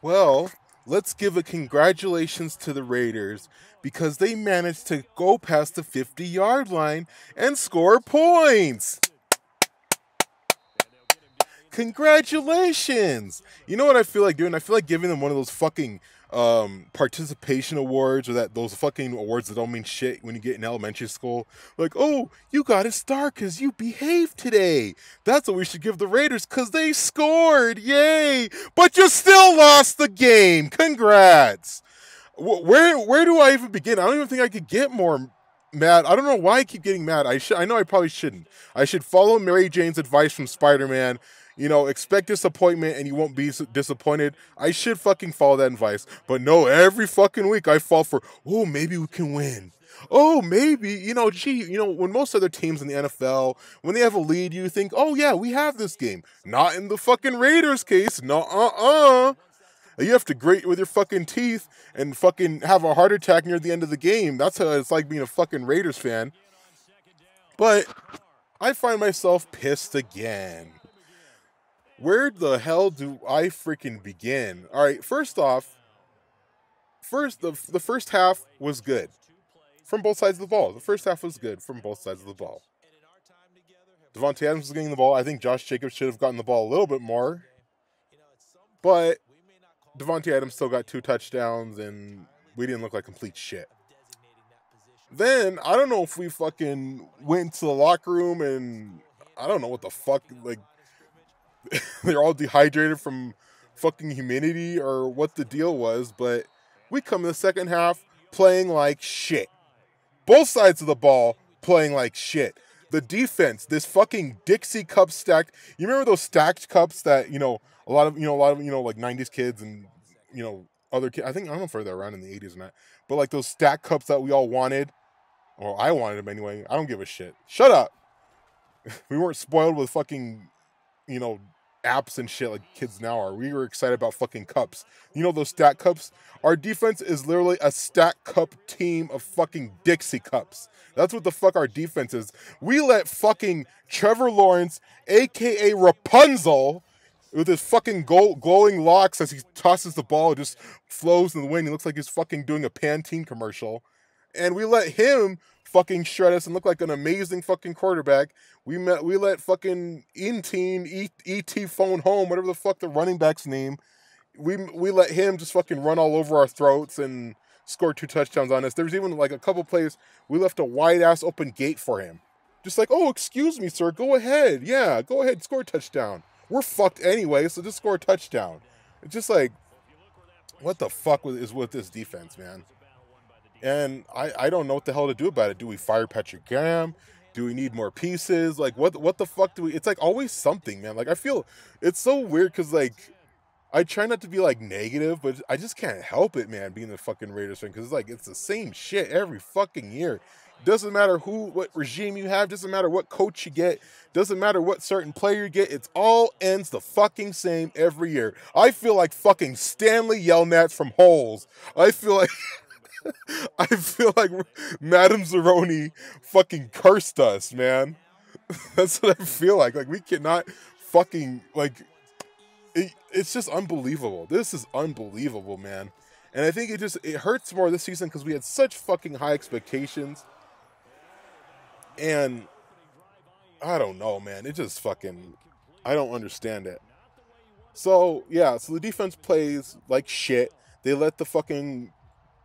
Well, let's give a congratulations to the Raiders because they managed to go past the 50 yard line and score points. Congratulations! You know what I feel like doing? I feel like giving them one of those fucking um, participation awards or that those fucking awards that don't mean shit when you get in elementary school. Like, oh, you got a star because you behaved today. That's what we should give the Raiders because they scored. Yay! But you still lost the game. Congrats. Where where do I even begin? I don't even think I could get more mad. I don't know why I keep getting mad. I should. I know I probably shouldn't. I should follow Mary Jane's advice from Spider Man you know, expect disappointment and you won't be disappointed. I should fucking follow that advice. But no, every fucking week I fall for, oh, maybe we can win. Oh, maybe, you know, gee, you know, when most other teams in the NFL, when they have a lead, you think, oh, yeah, we have this game. Not in the fucking Raiders case. No, uh uh. You have to grate with your fucking teeth and fucking have a heart attack near the end of the game. That's how it's like being a fucking Raiders fan. But I find myself pissed again where the hell do I freaking begin? All right, first off, first the the first half was good from both sides of the ball. The first half was good from both sides of the ball. Davante Adams was getting the ball. I think Josh Jacobs should have gotten the ball a little bit more, but Davante Adams still got two touchdowns, and we didn't look like complete shit. Then I don't know if we fucking went to the locker room and I don't know what the fuck like they're all dehydrated from fucking humidity or what the deal was, but we come in the second half playing like shit. Both sides of the ball playing like shit. The defense, this fucking Dixie cup stacked. You remember those stacked cups that, you know, a lot of, you know, a lot of, you know, like 90s kids and, you know, other kids. I think, I don't know if they're around in the 80s or not, but like those stacked cups that we all wanted, or I wanted them anyway. I don't give a shit. Shut up. we weren't spoiled with fucking, you know, apps and shit like kids now are. We were excited about fucking cups. You know those stack cups? Our defense is literally a stack cup team of fucking Dixie cups. That's what the fuck our defense is. We let fucking Trevor Lawrence, aka Rapunzel, with his fucking gold, glowing locks as he tosses the ball, just flows in the wind. He looks like he's fucking doing a Pantene commercial. And we let him fucking shred us and look like an amazing fucking quarterback. We met we let fucking Inteen ET phone home, whatever the fuck the running back's name. We we let him just fucking run all over our throats and score two touchdowns on us. There was even like a couple plays we left a wide ass open gate for him. Just like, oh, excuse me, sir, go ahead. Yeah, go ahead, score a touchdown. We're fucked anyway, so just score a touchdown. It's just like, what the fuck is with this defense, man? And I, I don't know what the hell to do about it. Do we fire Patrick Graham? Do we need more pieces? Like what what the fuck do we it's like always something, man. Like I feel it's so weird because like I try not to be like negative, but I just can't help it, man, being the fucking Raiders fan, because it's like it's the same shit every fucking year. Doesn't matter who, what regime you have, doesn't matter what coach you get, doesn't matter what certain player you get, it's all ends the fucking same every year. I feel like fucking Stanley Yelnats from Holes. I feel like I feel like Madame Zeroni fucking cursed us, man. That's what I feel like. Like we cannot fucking like. It, it's just unbelievable. This is unbelievable, man. And I think it just it hurts more this season because we had such fucking high expectations. And I don't know, man. It just fucking I don't understand it. So yeah, so the defense plays like shit. They let the fucking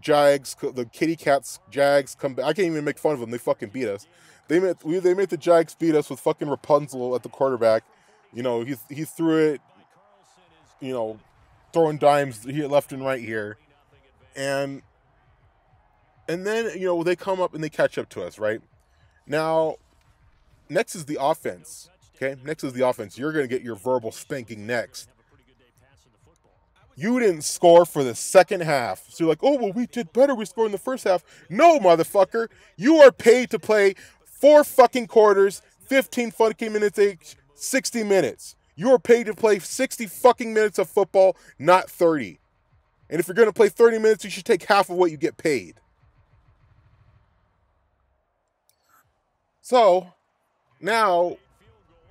Jags, the Kitty Cats, Jags come back. I can't even make fun of them. They fucking beat us. They made we, they made the Jags beat us with fucking Rapunzel at the quarterback. You know, he he threw it. You know, throwing dimes here left and right here, and and then you know they come up and they catch up to us. Right now, next is the offense. Okay, next is the offense. You're gonna get your verbal spanking next you didn't score for the second half. So you're like, oh, well, we did better. We scored in the first half. No, motherfucker. You are paid to play four fucking quarters, 15 fucking minutes each, 60 minutes. You are paid to play 60 fucking minutes of football, not 30. And if you're going to play 30 minutes, you should take half of what you get paid. So now,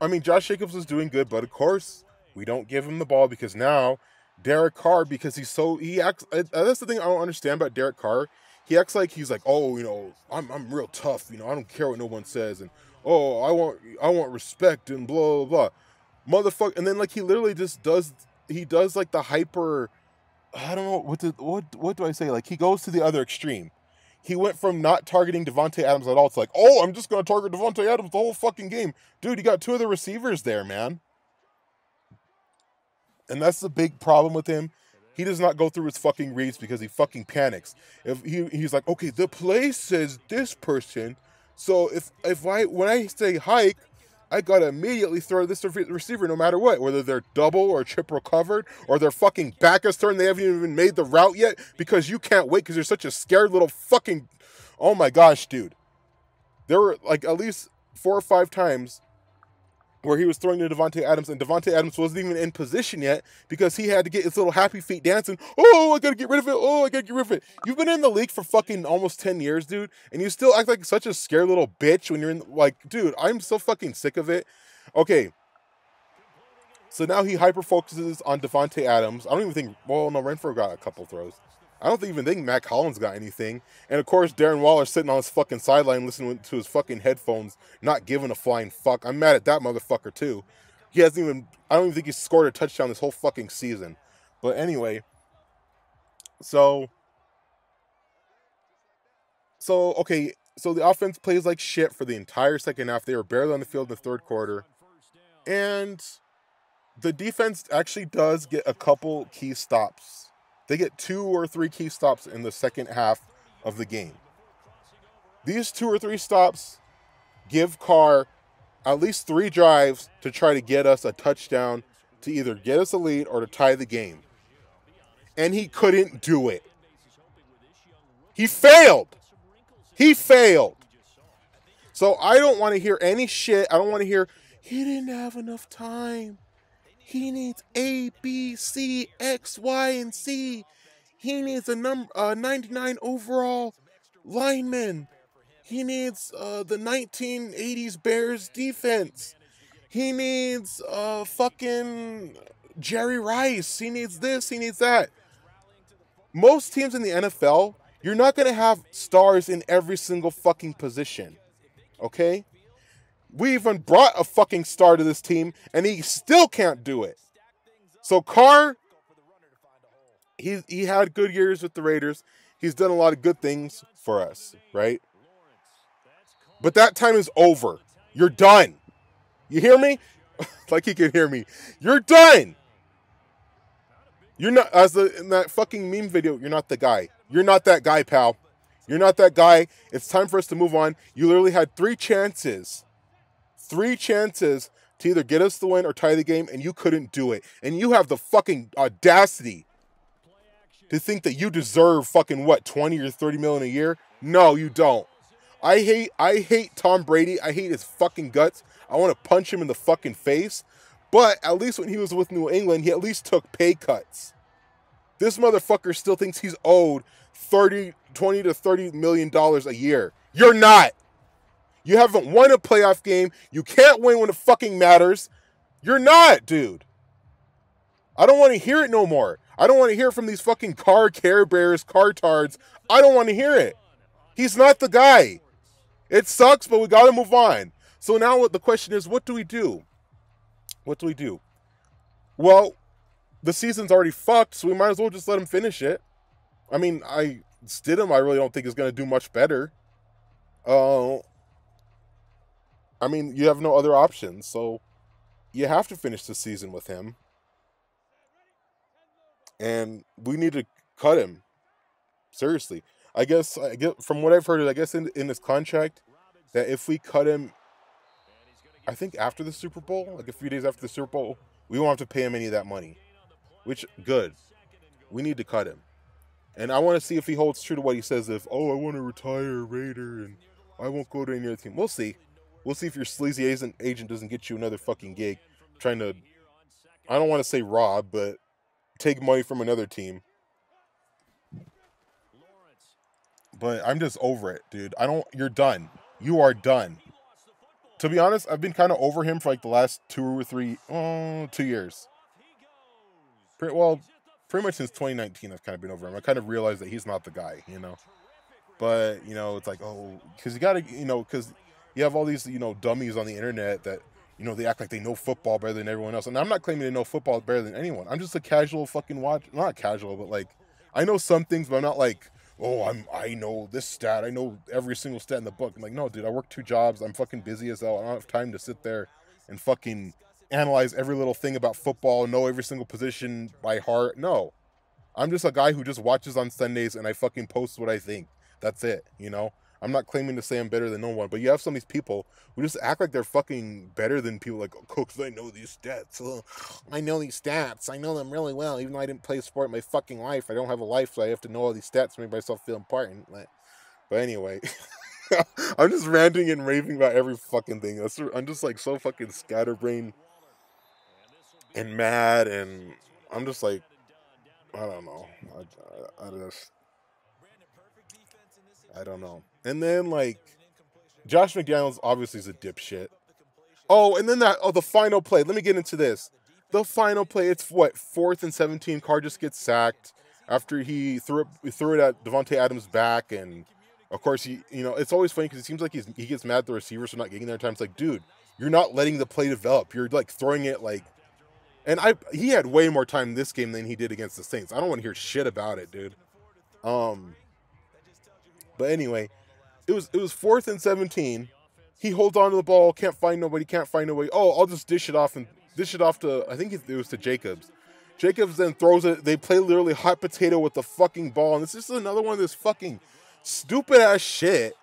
I mean, Josh Jacobs was doing good, but of course, we don't give him the ball because now Derek Carr because he's so he acts. Uh, uh, that's the thing I don't understand about Derek Carr. He acts like he's like, oh, you know, I'm I'm real tough. You know, I don't care what no one says, and oh, I want I want respect and blah blah blah, motherfucker. And then like he literally just does he does like the hyper. I don't know what the, what what do I say? Like he goes to the other extreme. He went from not targeting Davante Adams at all to like, oh, I'm just gonna target Davante Adams the whole fucking game, dude. You got two of the receivers there, man. And that's the big problem with him. He does not go through his fucking reads because he fucking panics. If he he's like, okay, the play says this person, so if if I when I say hike, I gotta immediately throw this receiver no matter what, whether they're double or triple covered or their fucking back is turned, they haven't even made the route yet because you can't wait because you're such a scared little fucking. Oh my gosh, dude. There were like at least four or five times where he was throwing to Davante Adams, and Davante Adams wasn't even in position yet because he had to get his little happy feet dancing. Oh, I gotta get rid of it. Oh, I gotta get rid of it. You've been in the league for fucking almost 10 years, dude, and you still act like such a scared little bitch when you're in like, dude, I'm so fucking sick of it. Okay. So now he hyper focuses on Davante Adams. I don't even think well, no, Renfrow got a couple throws. I don't even think Mack Hollins got anything. And of course, Darren Waller sitting on his fucking sideline listening to his fucking headphones, not giving a flying fuck. I'm mad at that motherfucker too. He hasn't even, I don't even think he scored a touchdown this whole fucking season. But anyway, so, so, okay, so the offense plays like shit for the entire second half. They were barely on the field in the third quarter. And the defense actually does get a couple key stops they get two or three key stops in the second half of the game. These two or three stops give Carr at least three drives to try to get us a touchdown to either get us a lead or to tie the game. And he couldn't do it. He failed. He failed. So I don't want to hear any shit. I don't want to hear, he didn't have enough time. He needs A, B, C, X, Y, and C. He needs a number uh, 99 overall lineman. He needs uh, the 1980s Bears defense. He needs uh, fucking Jerry Rice. He needs this. He needs that. Most teams in the NFL, you're not going to have stars in every single fucking position. Okay? We even brought a fucking star to this team, and he still can't do it. So Carr, he he had good years with the Raiders. He's done a lot of good things for us, right? But that time is over. You're done. You hear me? like he can hear me. You're done. You're not as the in that fucking meme video. You're not the guy. You're not that guy, pal. You're not that guy. It's time for us to move on. You literally had three chances three chances to either get us the win or tie the game, and you couldn't do it. And you have the fucking audacity to think that you deserve fucking what, 20 or 30 million a year? No, you don't. I hate I hate Tom Brady. I hate his fucking guts. I want to punch him in the fucking face. But at least when he was with New England, he at least took pay cuts. This motherfucker still thinks he's owed 30 20 to 30 million dollars a year. You're not. You haven't won a playoff game. You can't win when it fucking matters. You're not, dude. I don't want to hear it no more. I don't want to hear from these fucking Carr care bears, Carr tards. I don't want to hear it. He's not the guy. It sucks, but we got to move on. So now what the question is, what do we do? What do we do? Well, the season's already fucked, so we might as well just let him finish it. I mean, I Stidham, I really don't think is going to do much better. Uh, I mean, you have no other options, so you have to finish the season with him. And we need to cut him. Seriously. I guess I get from what I've heard, I guess in in his contract that if we cut him I think after the Super Bowl, like a few days after the Super Bowl, we won't have to pay him any of that money. Which good. We need to cut him. And I want to see if he holds true to what he says if, oh, I want to retire Raider and I won't go to any other team. We'll see. We'll see if your sleazy agent agent doesn't get you another fucking gig, trying to. I don't want to say rob, but take money from another team. But I'm just over it, dude. I don't. You're done. You are done. To be honest, I've been kind of over him for like the last two or three, oh, two years. Pretty, well, pretty much since 2019, I've kind of been over him. I kind of realized that he's not the guy, you know. But you know, it's like, oh, because you gotta, you know, because you have all these, you know, dummies on the internet that, you know, they act like they know football better than everyone else. And I'm not claiming to know football better than anyone. I'm just a casual fucking watch, not casual, but like, I know some things, but I'm not like, oh, I'm, I know this stat. I know every single stat in the book. I'm like, no, dude, I work two jobs. I'm fucking busy as hell. I don't have time to sit there and fucking analyze every little thing about football, know every single position by heart. No. I'm just a guy who just watches on Sundays and I fucking post what I think. That's it, you know? I'm not claiming to say I'm better than no one, but you have some of these people who just act like they're fucking better than people like, oh, Cooks, I know these stats. I know these stats. I know them really well. Even though I didn't play sport in my fucking life, I don't have a life, so I have to know all these stats to make myself feel important. But anyway, I'm just ranting and raving about every fucking thing. I'm just like so fucking scatterbrained and mad, and I'm just like, I don't know. I, I, I just I don't know. And then like Josh McDaniels obviously is a dipshit. Oh, and then that oh the final play. Let me get into this. The final play, it's what, fourth and seventeen, Carr just gets sacked after he threw it threw it at Davante Adams' back and of course he you know, it's always funny because it seems like he's he gets mad at the receivers for not getting there. Times like, dude, you're not letting the play develop. You're like throwing it like and I he had way more time this game than he did against the Saints. I don't want to hear shit about it, dude. Um but anyway, it was it was fourth and seventeen. He holds on to the ball, can't find nobody, can't find nobody. Oh, I'll just dish it off and dish it off to I think it was to Jacobs. Jacobs then throws it. They play literally hot potato with the fucking ball, and this is another one of this fucking stupid ass shit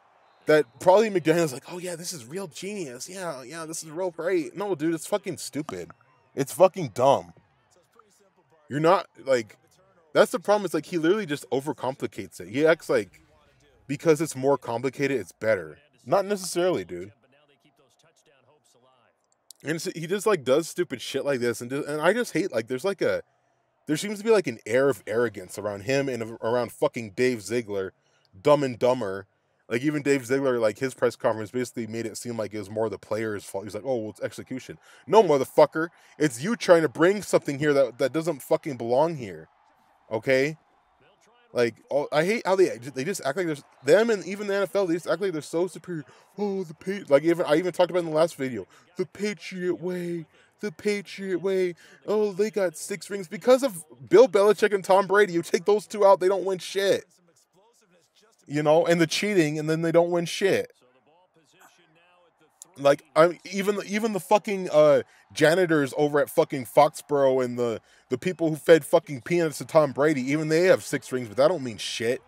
that probably McDaniel's like, oh yeah, this is real genius. Yeah, yeah, this is real great. No, dude, it's fucking stupid. It's fucking dumb. You're not like that's the problem. It's like he literally just overcomplicates it. He acts like because it's more complicated, it's better. Not necessarily, dude. And he just like does stupid shit like this, and and I just hate like there's like a there seems to be like an air of arrogance around him and around fucking Dave Ziegler, Dumb and Dumber. Like even Dave Ziegler, like his press conference basically made it seem like it was more the players' fault. He's like, "Oh, well, it's execution." No, motherfucker, it's you trying to bring something here that that doesn't fucking belong here. Okay, like, oh, I hate how they they just act like there's them and even the NFL. They just act like they're so superior. Oh, the pa- like even I even talked about in the last video, the Patriot way, the Patriot way. Oh, they got six rings because of Bill Belichick and Tom Brady. You take those two out, they don't win shit. You know, and the cheating, and then they don't win shit. Like I'm even even the fucking uh, janitors over at fucking Foxborough and the the people who fed fucking peanuts to Tom Brady, even they have six rings, but that don't mean shit.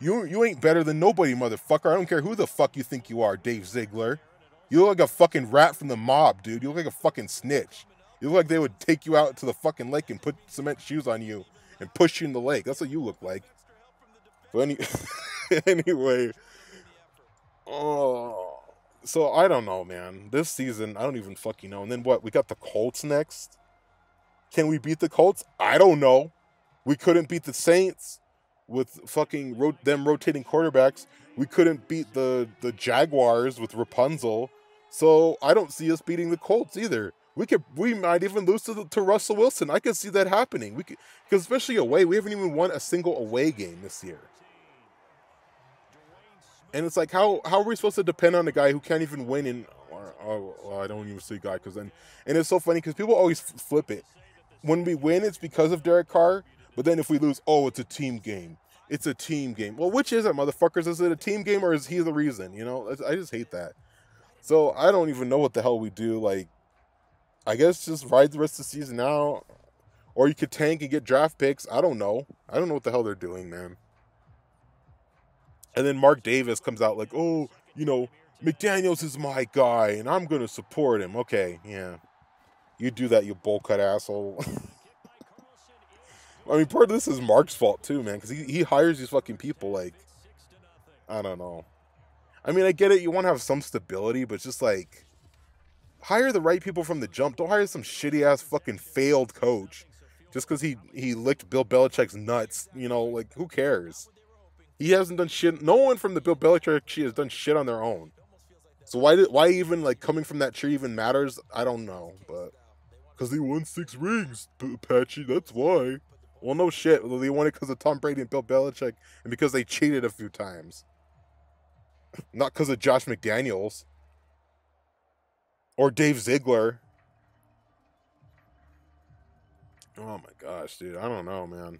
You you ain't better than nobody, motherfucker. I don't care who the fuck you think you are, Dave Ziegler. You look like a fucking rat from the mob, dude. You look like a fucking snitch. You look like they would take you out to the fucking lake and put cement shoes on you and push you in the lake. That's what you look like. But any, anyway, oh so I don't know, man. This season, I don't even fucking know. And then what? We got the Colts next. Can we beat the Colts? I don't know. We couldn't beat the Saints with fucking ro- them rotating quarterbacks. We couldn't beat the the Jaguars with Rapunzel. So I don't see us beating the Colts either. We could we might even lose to the, to Russell Wilson. I could see that happening. We could because especially away, we haven't even won a single away game this year. And it's like, how how are we supposed to depend on a guy who can't even win well, I don't even say guy because then, and it's so funny because people always flip it. When we win, it's because of Derek Carr. But then if we lose, oh, it's a team game. It's a team game. Well, which is it, motherfuckers? Is it a team game or is he the reason? You know, I just hate that. So I don't even know what the hell we do. Like, I guess just ride the rest of the season out, or you could tank and get draft picks. I don't know. I don't know what the hell they're doing, man. And then Mark Davis comes out like, oh, you know, McDaniels is my guy and I'm going to support him. Okay, yeah. You do that, you bowl cut asshole. I mean, part of this is Mark's fault too, man, because he, he hires these fucking people like, I don't know. I mean, I get it. You want to have some stability, but just like, hire the right people from the jump. Don't hire some shitty ass fucking failed coach just because he he licked Bill Belichick's nuts. You know, like who cares? He hasn't done shit. No one from the Bill Belichick tree has done shit on their own. So why did why even like coming from that tree even matters? I don't know, but because he won six rings, Patchy. That's why. Well, no shit. They won it because of Tom Brady and Bill Belichick, and because they cheated a few times. Not because of Josh McDaniels or Dave Ziegler. Oh my gosh, dude! I don't know, man.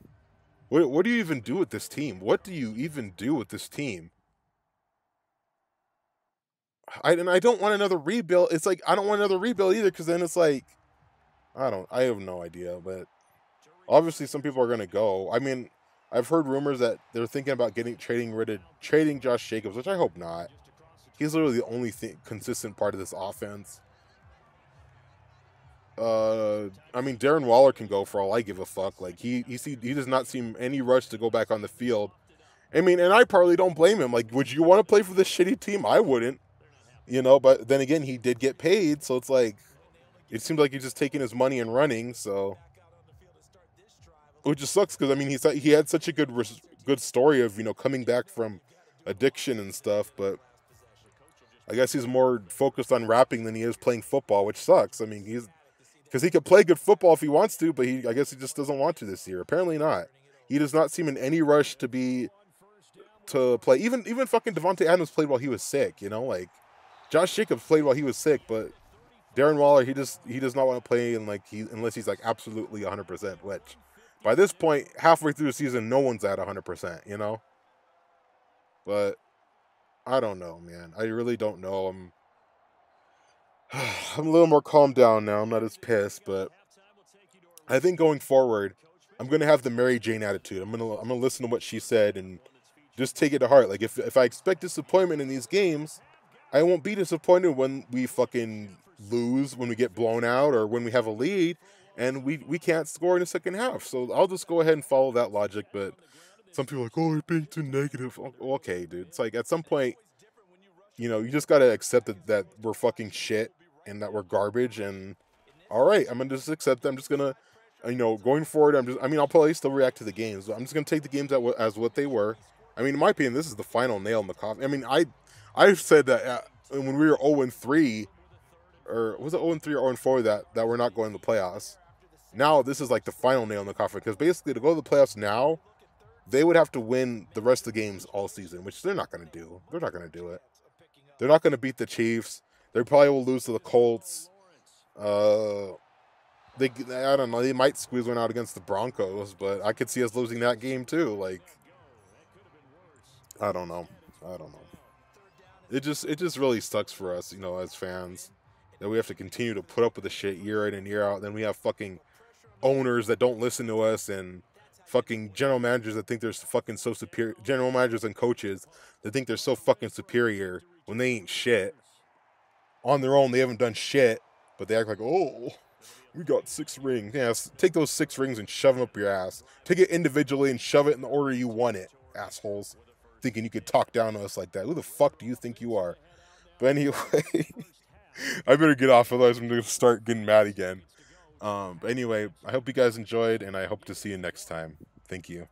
What what do you even do with this team? What do you even do with this team? I and I don't want another rebuild. It's like I don't want another rebuild either, because then it's like I don't. I have no idea, but obviously some people are going to go. I mean, I've heard rumors that they're thinking about getting trading rid of trading Josh Jacobs, which I hope not. He's literally the only thing, consistent part of this offense. Uh, I mean, Darren Waller can go for all I give a fuck. Like he he see, he does not seem any rush to go back on the field. I mean, and I probably don't blame him. Like, would you want to play for this shitty team? I wouldn't. You know, but then again, he did get paid, so it's like it seems like he's just taking his money and running. So which just sucks because I mean he's he had such a good good story of you know coming back from addiction and stuff, but I guess he's more focused on rapping than he is playing football, which sucks. I mean he's because he could play good football if he wants to, but he I guess he just doesn't want to this year. Apparently not. He does not seem in any rush to be to play. Even even fucking Davante Adams played while he was sick. You know, like Josh Jacobs played while he was sick, but Darren Waller he just he does not want to play in like he unless he's like absolutely 100 percent, which by this point, halfway through the season, no one's at 100%, you know? But I don't know, man. I really don't know. I'm I'm a little more calmed down now. I'm not as pissed, but I think going forward, I'm gonna have the Mary Jane attitude. I'm gonna I'm gonna listen to what she said and just take it to heart. Like if if I expect disappointment in these games, I won't be disappointed when we fucking lose, when we get blown out, or when we have a lead and we we can't score in the second half. So I'll just go ahead and follow that logic. But some people are like, oh, you're being too negative. Okay, dude. It's like at some point, you know, you just gotta accept that, that we're fucking shit and that we're garbage. And all right, I'm gonna just accept that. I'm just gonna, you know, going forward. I'm just. I mean, I'll probably still react to the games. I'm just gonna take the games as what they were. I mean, in my opinion, this is the final nail in the coffin. I mean, I I've said that uh, when we were 0 and 3, or was it 0 and 3 or 0 4 that that we're not going to the playoffs now this is like the final nail in the coffin because basically to go to the playoffs now, they would have to win the rest of the games all season, which they're not going to do. They're not going to do it. They're not going to beat the Chiefs. They probably will lose to the Colts. Uh, they I don't know. They might squeeze one out against the Broncos, but I could see us losing that game too. Like, I don't know. I don't know. It just it just really sucks for us, you know, as fans that we have to continue to put up with the shit year in and year out. Then we have fucking owners that don't listen to us and fucking general managers that think they're fucking so superior general managers and coaches that think they're so fucking superior when they ain't shit. On their own they haven't done shit but they act like oh we got six rings. Yeah take those six rings and shove them up your ass. Take it individually and shove it in the order you want it assholes. Thinking you could talk down to us like that. Who the fuck do you think you are? But anyway i better get off otherwise i'm gonna start getting mad again um, but anyway, I hope you guys enjoyed, and I hope to see you next time. Thank you.